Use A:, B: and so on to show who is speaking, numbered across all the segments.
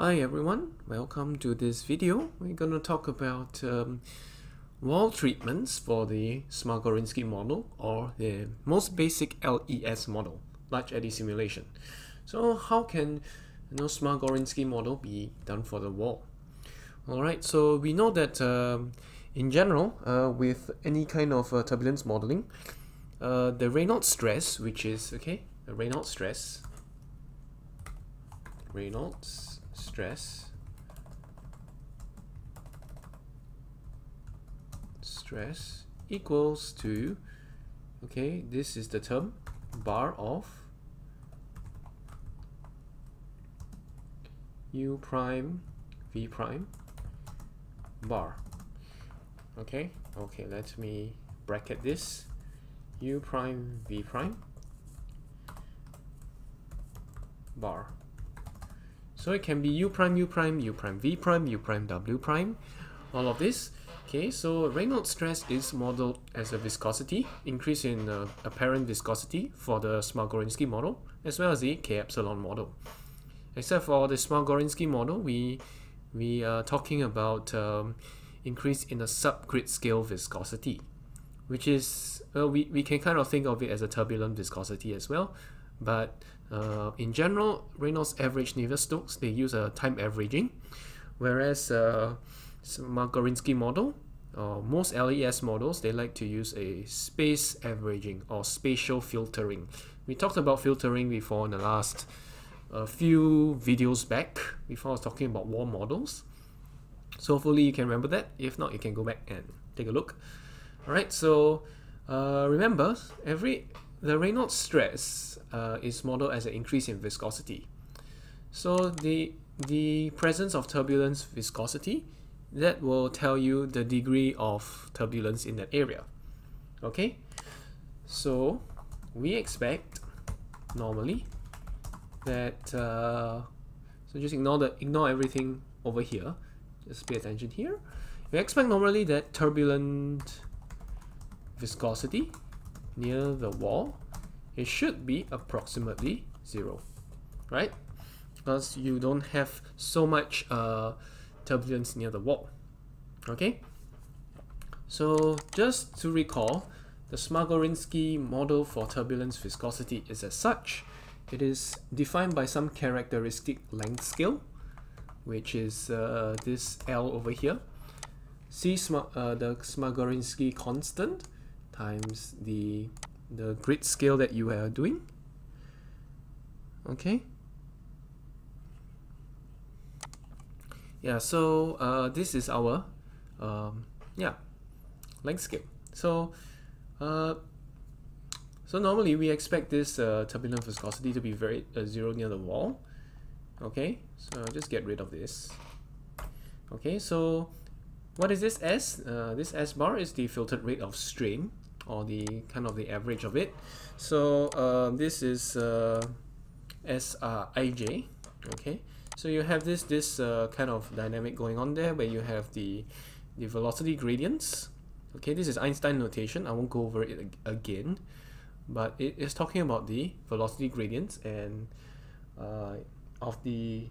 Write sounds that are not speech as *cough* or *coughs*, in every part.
A: Hi everyone, welcome to this video. We're going to talk about um, wall treatments for the Smagorinsky model or the most basic LES model, large eddy simulation. So how can you know, Smagorinsky model be done for the wall? Alright, so we know that um, in general, uh, with any kind of uh, turbulence modeling, uh, the Reynolds stress, which is, okay, the Reynolds stress, Reynolds stress. Stress equals to okay this is the term bar of u prime v prime bar. Okay okay let me bracket this. u prime v prime bar so it can be u prime, u prime, u prime, v prime, u prime, w prime, all of this. Okay, so Reynolds stress is modeled as a viscosity, increase in uh, apparent viscosity for the Smagorinsky model, as well as the K epsilon model. Except for the Smagorinsky model, we we are talking about um, increase in the subgrid scale viscosity, which is, well, we, we can kind of think of it as a turbulent viscosity as well, but uh, in general, Reynolds average Navier-Stokes, they use a time averaging, whereas uh, Smagorinsky model, uh, most LES models, they like to use a space averaging or spatial filtering. We talked about filtering before in the last a few videos back, before I was talking about wall models. So hopefully you can remember that. If not, you can go back and take a look. Alright, so uh, remember, every the Reynolds stress uh, is modeled as an increase in viscosity. So the, the presence of turbulence viscosity, that will tell you the degree of turbulence in that area. Okay, so we expect normally that, uh, so just ignore, the, ignore everything over here, just pay attention here. We expect normally that turbulent viscosity near the wall, it should be approximately zero, right? Because you don't have so much uh, turbulence near the wall, okay? So just to recall, the Smagorinsky model for turbulence viscosity is as such. It is defined by some characteristic length scale, which is uh, this L over here. See uh, the Smagorinsky constant, times the the grid scale that you are doing. Okay? Yeah so uh, this is our um, yeah length scale so uh, so normally we expect this uh, turbulent viscosity to be very uh, zero near the wall. Okay? So I'll just get rid of this. Okay? So what is this S? Uh, this S bar is the filtered rate of strain or the kind of the average of it. So uh, this is uh, SRIJ, okay? So you have this this uh, kind of dynamic going on there where you have the the velocity gradients. Okay, this is Einstein notation. I won't go over it again, but it is talking about the velocity gradients and uh, of the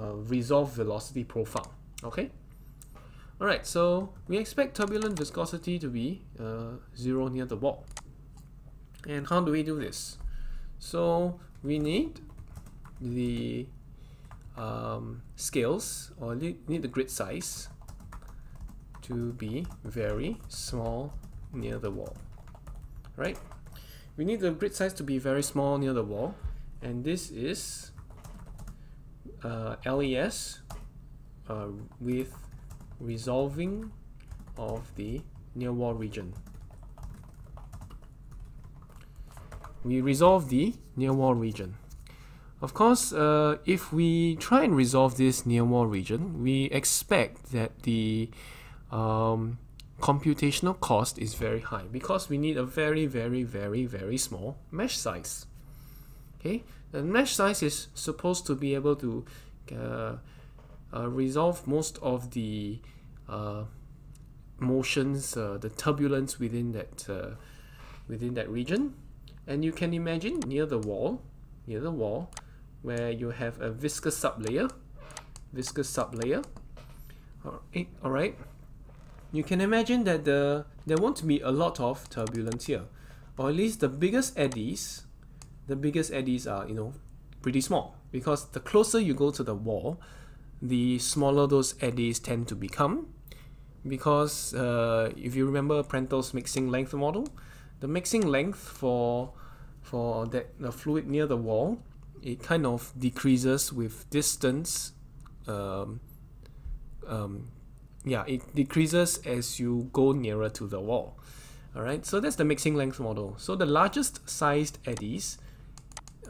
A: uh, resolved velocity profile. Okay. Alright, so we expect turbulent viscosity to be uh, zero near the wall. And how do we do this? So we need the um, scales or need the grid size to be very small near the wall, right? We need the grid size to be very small near the wall, and this is uh, LES uh, with resolving of the near wall region. We resolve the near wall region. Of course, uh, if we try and resolve this near wall region, we expect that the um, computational cost is very high because we need a very, very, very, very small mesh size. Okay, the mesh size is supposed to be able to uh, uh, resolve most of the uh, motions, uh, the turbulence within that uh, within that region. And you can imagine near the wall, near the wall, where you have a viscous sublayer, viscous sublayer. Alright, alright. You can imagine that the there won't be a lot of turbulence here, or at least the biggest eddies, the biggest eddies are you know pretty small because the closer you go to the wall, the smaller those eddies tend to become. Because uh, if you remember Prandtl's mixing length model, the mixing length for for that the fluid near the wall, it kind of decreases with distance. Um, um, yeah, it decreases as you go nearer to the wall. Alright, so that's the mixing length model. So the largest sized eddies,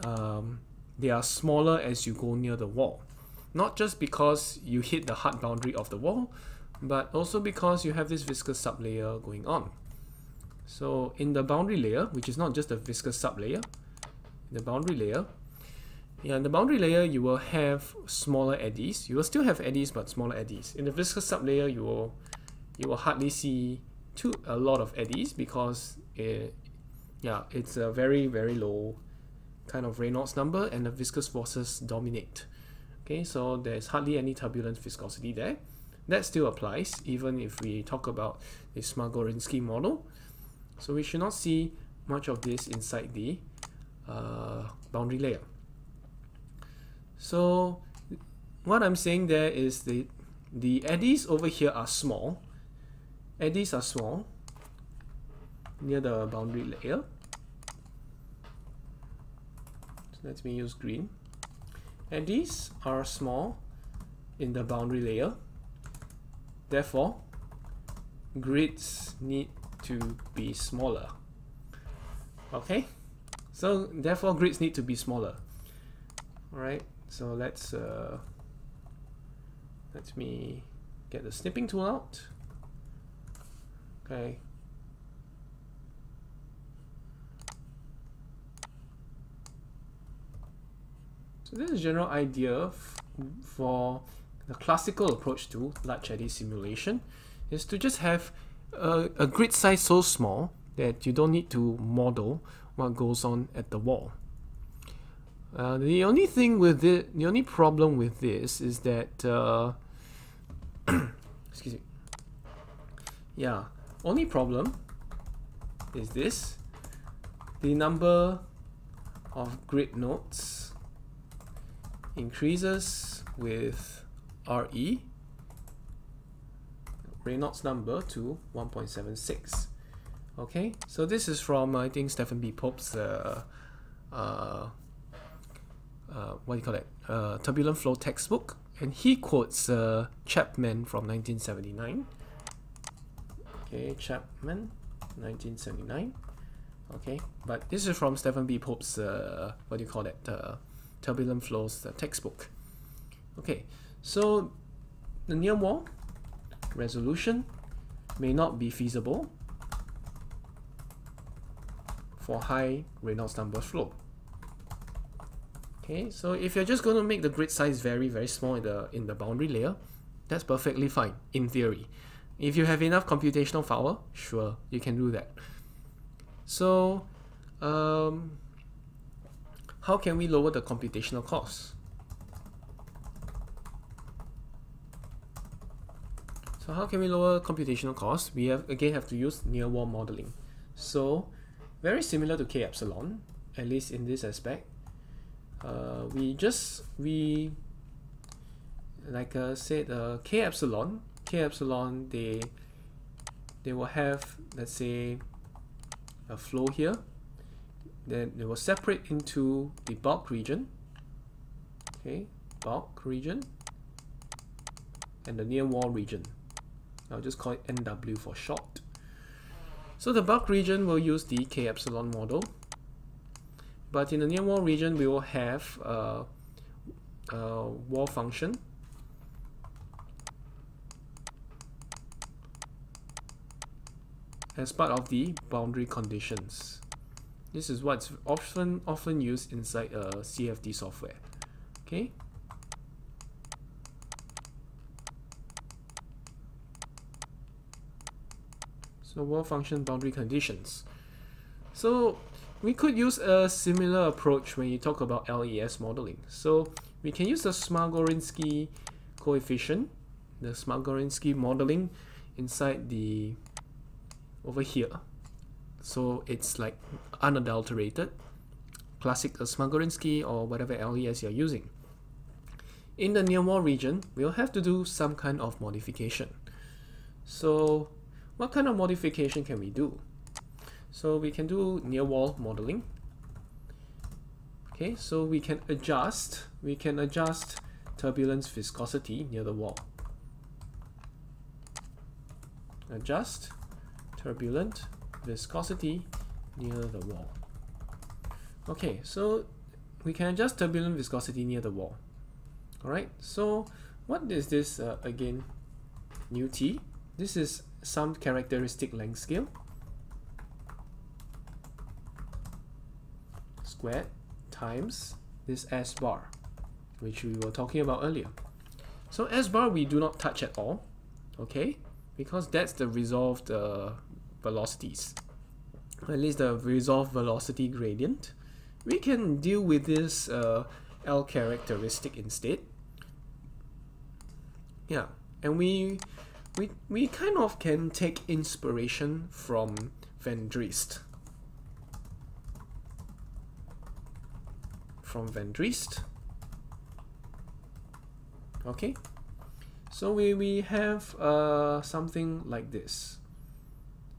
A: um, they are smaller as you go near the wall. Not just because you hit the hard boundary of the wall, but also because you have this viscous sublayer going on. So in the boundary layer, which is not just a viscous sublayer, the boundary layer, yeah, in the boundary layer you will have smaller eddies. You will still have eddies, but smaller eddies. In the viscous sublayer, you will you will hardly see too a lot of eddies because it, yeah, it's a very very low kind of Reynolds number, and the viscous forces dominate. Okay, so there's hardly any turbulent viscosity there. That still applies even if we talk about the Smagorinsky model. So we should not see much of this inside the uh, boundary layer. So what I'm saying there is the the eddies over here are small. Eddies are small near the boundary layer. So let me use green and these are small in the boundary layer. Therefore grids need to be smaller. Okay? So therefore grids need to be smaller. Alright? So let's uh, let me get the snipping tool out. Okay So this is a general idea for the classical approach to large eddy simulation is to just have a, a grid size so small that you don't need to model what goes on at the wall. Uh, the only thing with it, the only problem with this is that, uh, *coughs* excuse me, yeah, only problem is this, the number of grid nodes increases with RE, Reynolds number to 1.76. Okay, so this is from I think Stephen B. Pope's uh, uh, uh, what do you call it? Uh, turbulent flow textbook, and he quotes uh, Chapman from 1979. Okay, Chapman, 1979. Okay, but this is from Stephen B. Pope's uh, what do you call it? Uh, turbulent flows the textbook. Okay, so the near wall resolution may not be feasible for high Reynolds number flow. Okay, so if you're just going to make the grid size very very small in the in the boundary layer, that's perfectly fine in theory. If you have enough computational power, sure, you can do that. So, um, how can we lower the computational costs? So how can we lower computational costs? We have again have to use near wall modeling. So very similar to K epsilon, at least in this aspect. Uh, we just we like I uh, said uh, K epsilon K epsilon they they will have let's say a flow here then it will separate into the bulk region. Okay bulk region and the near wall region. I'll just call it NW for short. So the bulk region will use the K epsilon model. But in the near wall region we will have a, a wall function. As part of the boundary conditions this is what's often often used inside a CFD software. Okay. So wall function boundary conditions. So we could use a similar approach when you talk about LES modeling. So we can use the Smagorinsky coefficient, the Smagorinsky modeling inside the over here. So it's like unadulterated, classic uh, Smagorinsky or whatever LES you're using. In the near wall region, we'll have to do some kind of modification. So what kind of modification can we do? So we can do near wall modeling. Okay, so we can adjust, we can adjust turbulence viscosity near the wall. Adjust turbulent viscosity near the wall. Okay, so we can adjust turbulent viscosity near the wall. Alright, so what is this uh, again? Nu t. This is some characteristic length scale. Squared times this S bar, which we were talking about earlier. So S bar we do not touch at all, okay? Because that's the resolved uh, velocities, at least the resolved velocity gradient. We can deal with this uh, L characteristic instead. Yeah, and we we we kind of can take inspiration from Van Driest. From Van Driest. Okay. So we, we have uh, something like this.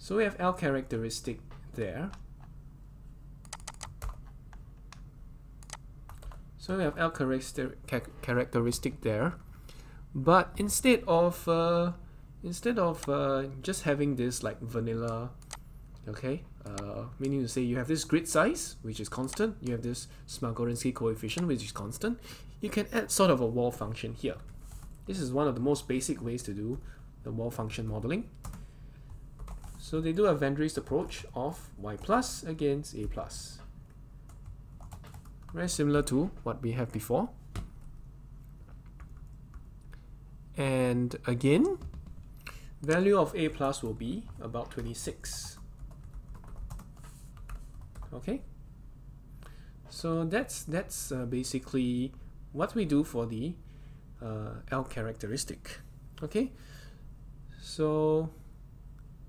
A: So we have L characteristic there. So we have L characteristic there. But instead of uh, instead of uh, just having this like vanilla, okay, uh, meaning to say you have this grid size which is constant, you have this Smagorinsky coefficient which is constant, you can add sort of a wall function here. This is one of the most basic ways to do the wall function modeling. So they do a Van approach of y plus against a plus. Very similar to what we have before. And again, value of a plus will be about 26. Okay, so that's that's uh, basically what we do for the uh, L characteristic. Okay, so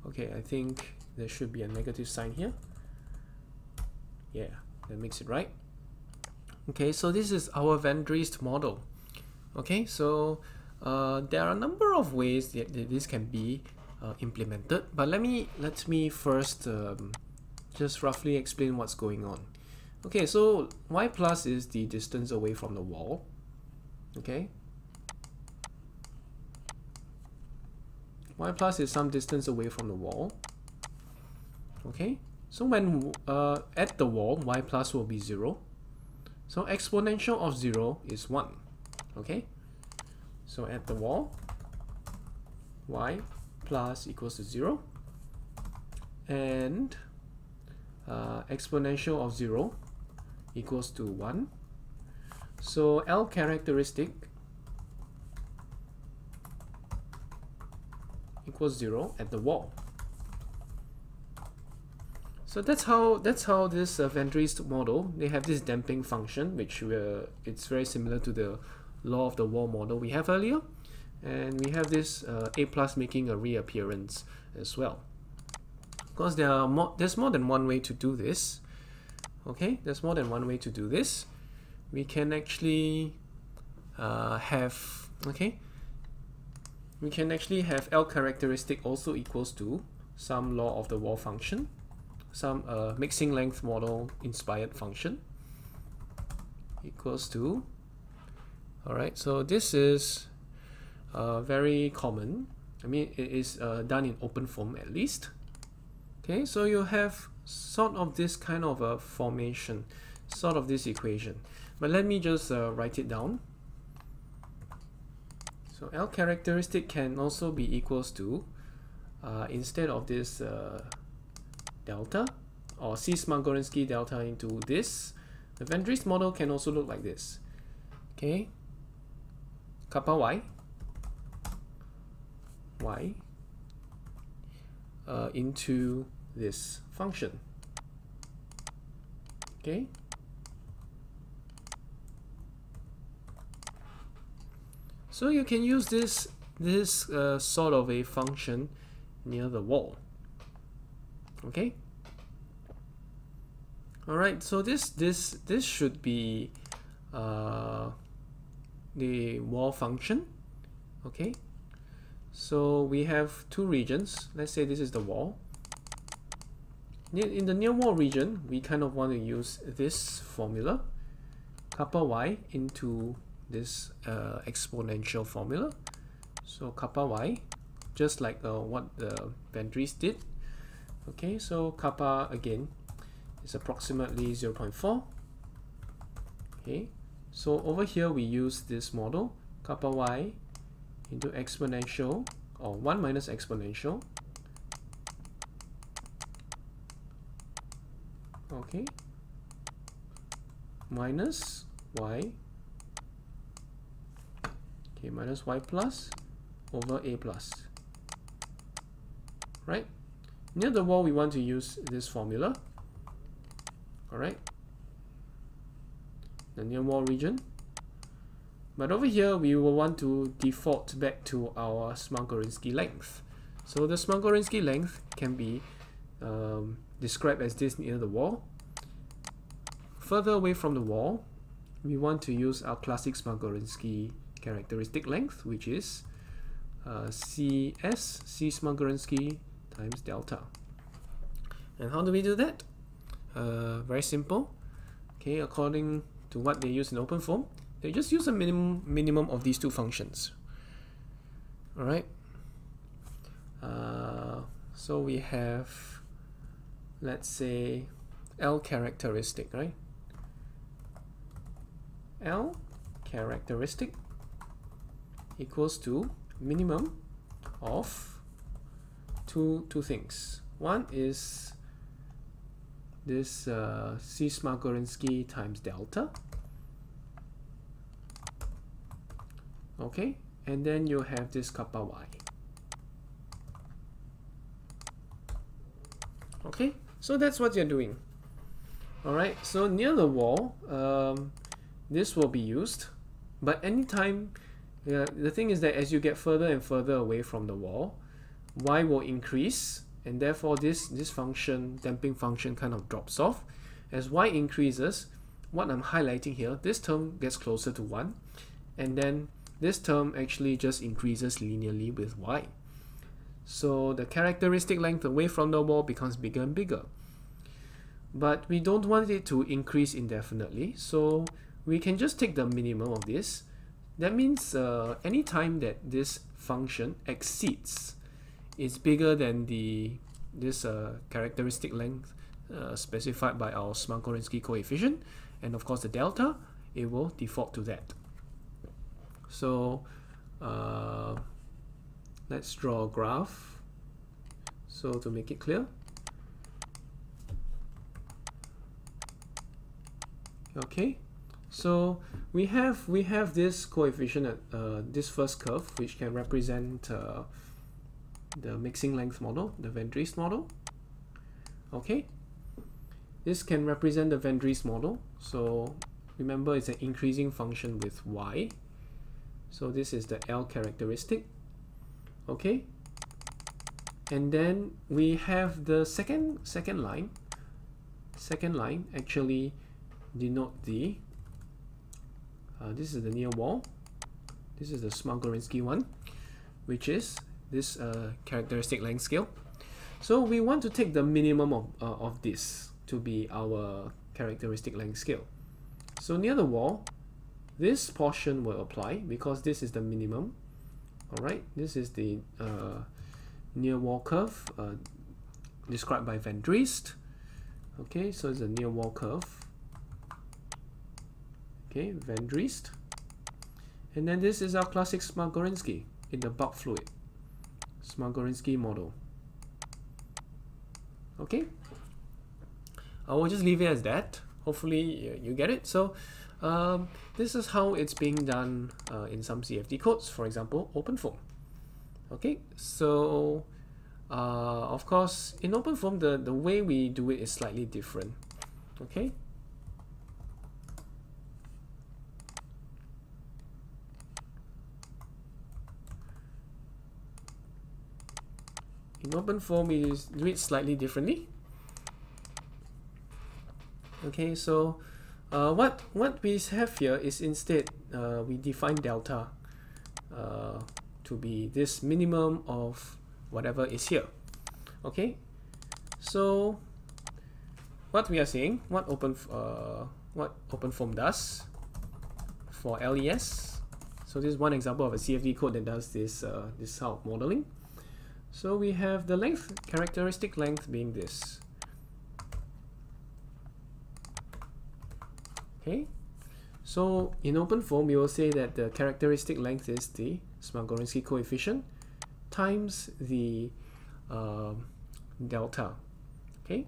A: okay, I think there should be a negative sign here. Yeah, that makes it right. Okay, so this is our Van Driest model. Okay, so uh, there are a number of ways that, that this can be uh, implemented, but let me let me first um, just roughly explain what's going on. Okay, so y plus is the distance away from the wall. Okay. Y plus is some distance away from the wall. Okay, so when uh, at the wall, y plus will be 0. So exponential of 0 is 1. Okay, so at the wall, y plus equals to 0 and uh, exponential of 0 equals to 1. So L characteristic equals 0 at the wall. So that's how that's how this uh, model, they have this damping function which it's very similar to the law of the wall model we have earlier. And we have this uh, A plus making a reappearance as well. Because there are more, there's more than one way to do this. Okay, there's more than one way to do this. We can actually uh, have, okay, we can actually have L characteristic also equals to some law of the wall function, some uh, mixing length model inspired function equals to Alright, so this is uh, very common. I mean, it is uh, done in OpenFOAM at least. Okay, so you have sort of this kind of a formation, sort of this equation. But let me just uh, write it down. So L characteristic can also be equals to, uh, instead of this uh, delta, or C Smagorinsky delta into this, the Van Driest model can also look like this. Okay, kappa y y uh, into this function. Okay. So you can use this this uh, sort of a function near the wall. Okay. All right. So this this this should be uh, the wall function. Okay. So we have two regions. Let's say this is the wall. In the near wall region, we kind of want to use this formula, kappa y into this uh, exponential formula. So kappa y, just like uh, what the Van did. Okay, so kappa again is approximately 0.4. Okay, so over here we use this model, kappa y into exponential or 1 minus exponential okay minus y minus y plus over a plus. Right? Near the wall we want to use this formula. All right the near wall region. But over here, we will want to default back to our Smagorinsky length. So the Smagorinsky length can be um, described as this near the wall. Further away from the wall, we want to use our classic Smagorinsky characteristic length, which is uh, CS, C times delta. And how do we do that? Uh, very simple. Okay, according to what they use in OpenFOAM, they just use a minimum minimum of these two functions. All right. Uh, so we have, let's say, L characteristic, right? L characteristic equals to minimum of two two things. One is this uh, C Smagorinsky times delta. Okay and then you have this kappa y. Okay so that's what you're doing. All right so near the wall um, this will be used but anytime uh, the thing is that as you get further and further away from the wall y will increase and therefore this this function damping function kind of drops off as y increases what I'm highlighting here this term gets closer to 1 and then this term actually just increases linearly with y. So the characteristic length away from the wall becomes bigger and bigger. But we don't want it to increase indefinitely, so we can just take the minimum of this. That means uh, any time that this function exceeds is bigger than the this uh, characteristic length uh, specified by our Smagorinsky coefficient, and of course the delta, it will default to that. So uh, let's draw a graph. So to make it clear, okay. So we have we have this coefficient at uh, this first curve, which can represent uh, the mixing length model, the Van model. Okay, this can represent the Van model. So remember, it's an increasing function with y. So this is the L characteristic. Okay? And then we have the second second line. Second line actually denote the uh, this is the near wall. This is the Smagorinsky one which is this uh, characteristic length scale. So we want to take the minimum of, uh, of this to be our characteristic length scale. So near the wall this portion will apply because this is the minimum. All right this is the uh, near wall curve uh, described by Van Driest. Okay so it's a near wall curve okay Van Driest and then this is our classic Smagorinsky in the bulk fluid Smagorinsky model okay I will just leave it as that hopefully you get it so um, this is how it's being done uh, in some CFD codes, for example, OpenFOAM. Okay, so uh, of course, in OpenFOAM, the, the way we do it is slightly different. Okay. In OpenFOAM we do it slightly differently. Okay, so uh, what what we have here is instead uh, we define delta uh, to be this minimum of whatever is here. Okay, so what we are saying, what open uh, what OpenFOAM does for LES. So this is one example of a CFD code that does this uh, this of modeling. So we have the length characteristic length being this. Okay, so in OpenFOAM, we will say that the characteristic length is the Smagorinsky coefficient times the uh, delta. Okay,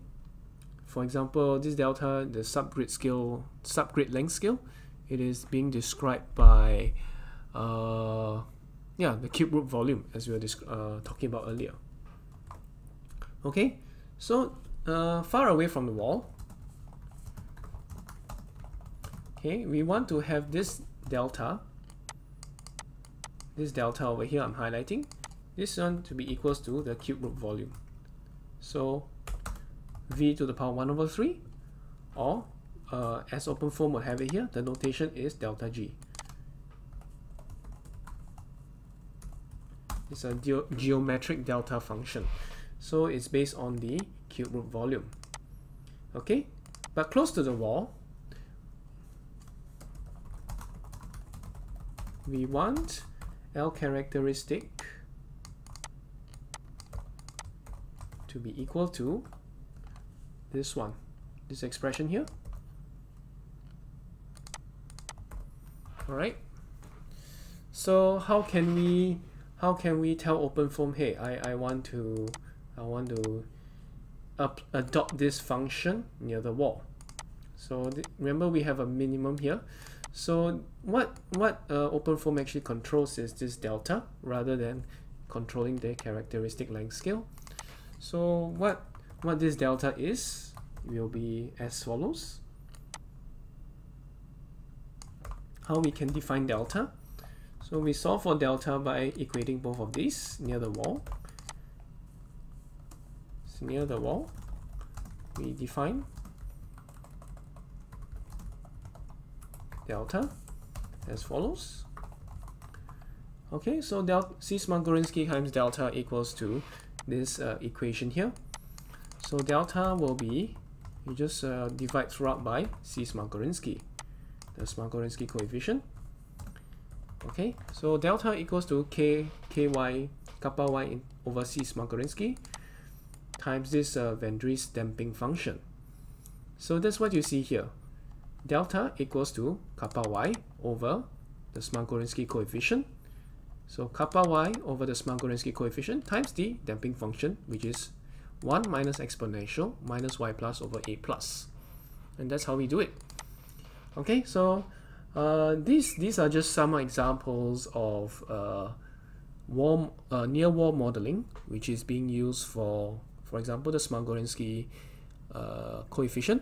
A: for example, this delta, the subgrid scale, subgrid length scale, it is being described by uh, yeah, the cube root volume as we were uh, talking about earlier. Okay, so uh, far away from the wall, okay, we want to have this delta, this delta over here I'm highlighting, this one to be equals to the cube root volume. So v to the power 1 over 3 or uh, as OpenFOAM will have it here, the notation is delta g. It's a ge geometric delta function. So it's based on the cube root volume. Okay, but close to the wall, we want L characteristic to be equal to this one, this expression here. All right. So how can we how can we tell OpenFOAM, hey, I, I want to I want to up, adopt this function near the wall. So remember we have a minimum here. So what what uh, OpenFOAM actually controls is this delta rather than controlling the characteristic length scale. So what what this delta is will be as follows. How we can define delta? So we solve for delta by equating both of these near the wall. So near the wall, we define delta as follows. Okay, so del C times delta equals to this uh, equation here. So delta will be, you just uh, divide throughout by C Smagorinsky, the Smagorinsky coefficient. Okay, so delta equals to k ky kappa y in, over c Smagorinsky times this uh, Van Driest damping function. So that's what you see here. Delta equals to kappa y over the Smagorinsky coefficient. So kappa y over the Smagorinsky coefficient times the damping function, which is 1 minus exponential minus y plus over a plus. And that's how we do it. Okay, so uh, these these are just some examples of uh, wall, uh, near wall modeling, which is being used for, for example, the Smagorinsky uh, coefficient.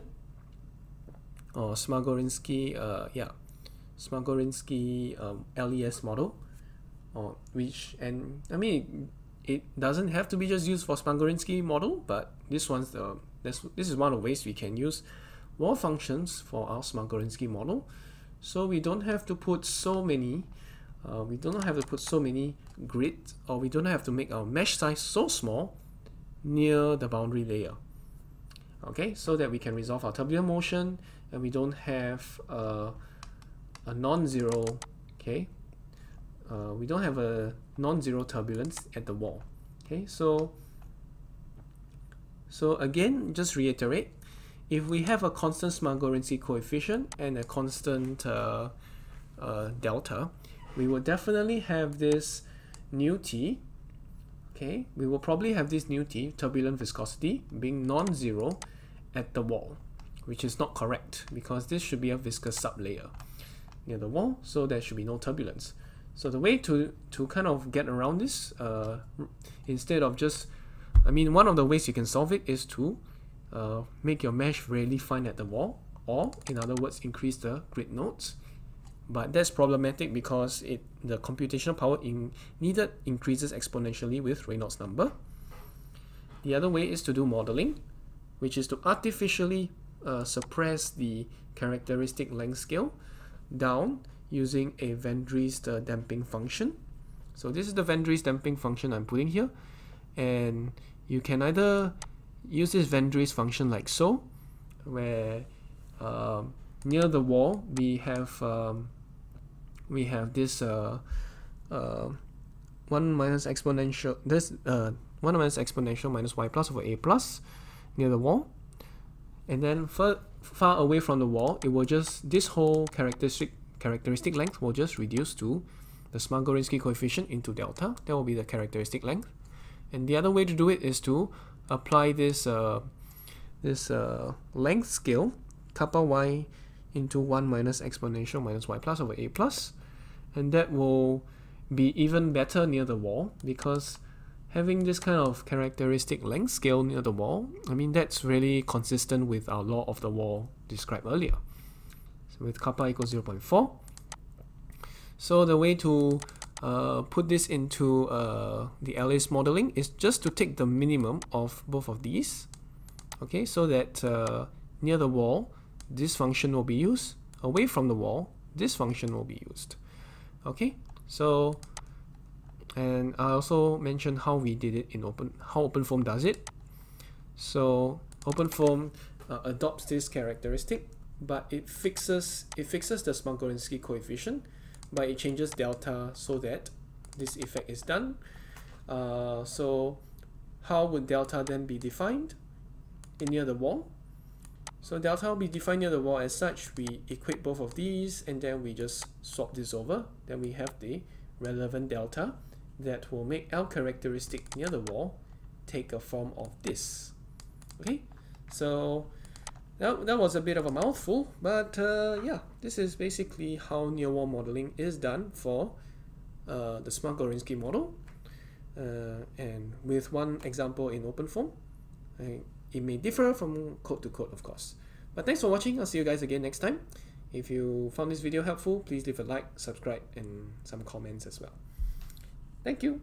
A: Or Smagorinsky, uh, yeah, Smagorinsky um, LES model, or which and I mean it doesn't have to be just used for Smagorinsky model, but this one's the this this is one of the ways we can use wall functions for our Smagorinsky model so we don't have to put so many uh, we don't have to put so many grid or we don't have to make our mesh size so small near the boundary layer. Okay so that we can resolve our turbulent motion and we don't have a non-zero okay? Uh, we don't have a non-zero turbulence at the wall okay? So so again just reiterate if we have a constant Smagorinsky coefficient and a constant uh, uh, delta, we will definitely have this nu t, okay, we will probably have this nu t, turbulent viscosity, being non-zero at the wall, which is not correct because this should be a viscous sublayer near the wall, so there should be no turbulence. So the way to, to kind of get around this, uh, instead of just, I mean, one of the ways you can solve it is to uh, make your mesh really fine at the wall or in other words increase the grid nodes but that's problematic because it the computational power in needed increases exponentially with Reynolds number the other way is to do modeling, which is to artificially uh, suppress the characteristic length scale down using a Van uh, damping function. So this is the Van damping function I'm putting here. And you can either use this Van function like so, where uh, near the wall we have um, we have this uh, uh, 1 minus exponential this uh, 1 minus exponential minus y plus over a plus near the wall. And then far, far away from the wall it will just this whole characteristic characteristic length will just reduce to the Smagorinsky coefficient into delta. That will be the characteristic length. And the other way to do it is to apply this uh, this uh, length scale kappa y into 1 minus exponential minus y plus over a plus and that will be even better near the wall because having this kind of characteristic length scale near the wall, I mean that's really consistent with our law of the wall described earlier. So with kappa equals 0.4. So the way to uh, put this into uh, the LES modeling is just to take the minimum of both of these. Okay, so that uh, near the wall, this function will be used. Away from the wall, this function will be used. Okay, so and I also mentioned how we did it in open how OpenFOAM does it so OpenFOAM uh, adopts this characteristic but it fixes it fixes the Smagorinsky coefficient but it changes delta so that this effect is done. Uh, so how would delta then be defined in near the wall? So delta will be defined near the wall as such. We equate both of these and then we just swap this over. Then we have the relevant delta that will make L characteristic near the wall take a form of this. Okay, so that, that was a bit of a mouthful, but uh, yeah, this is basically how near wall modeling is done for uh, the Smagorinsky model. Uh, and with one example in OpenFOAM, it may differ from code to code, of course. But thanks for watching. I'll see you guys again next time. If you found this video helpful, please leave a like, subscribe, and some comments as well. Thank you.